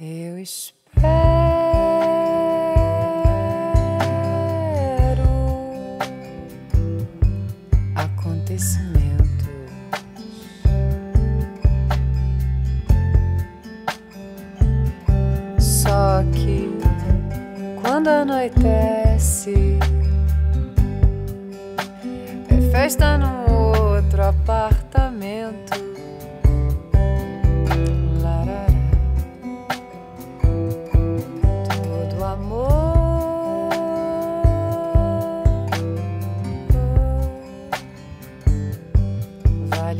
Eu espero acontecimentos. Só que quando anoitece, é festa no outro apartamento.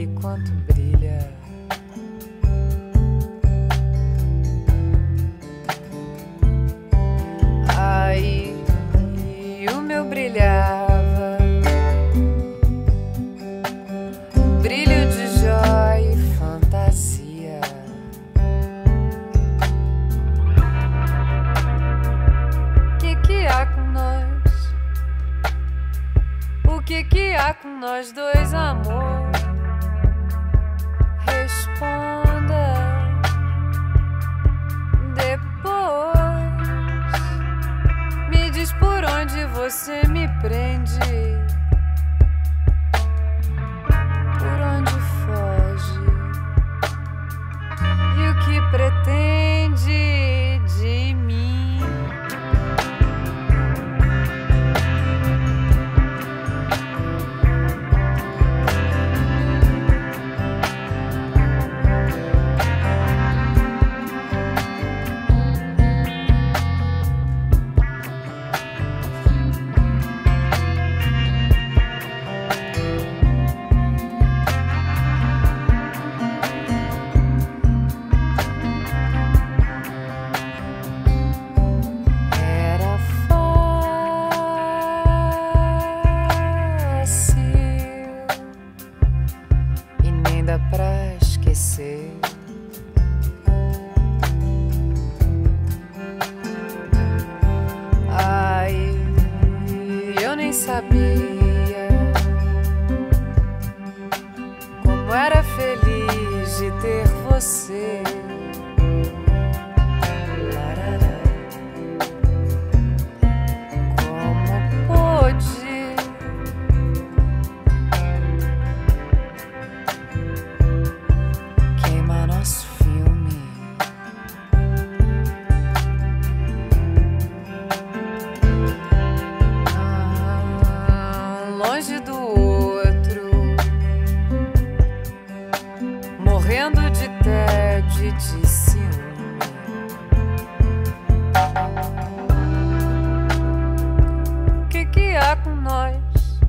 Quanto brilha. Aí o meu brilhava, brilho de joia e fantasia. que que há com nós? O que que há com nós dois, amor? Por onde você me prende. Dá pra esquecer. Ai, eu nem sabia como era feliz de ter você. Longe do outro, morrendo de tédio e de ciúme. O que que há com nós?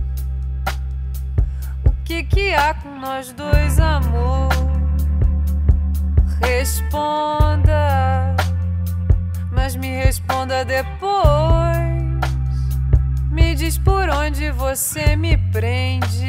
O que que há com nós dois, amor? Responda, mas me responda depois. Diz por onde você me prende.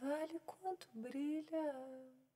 Vale quanto brilha.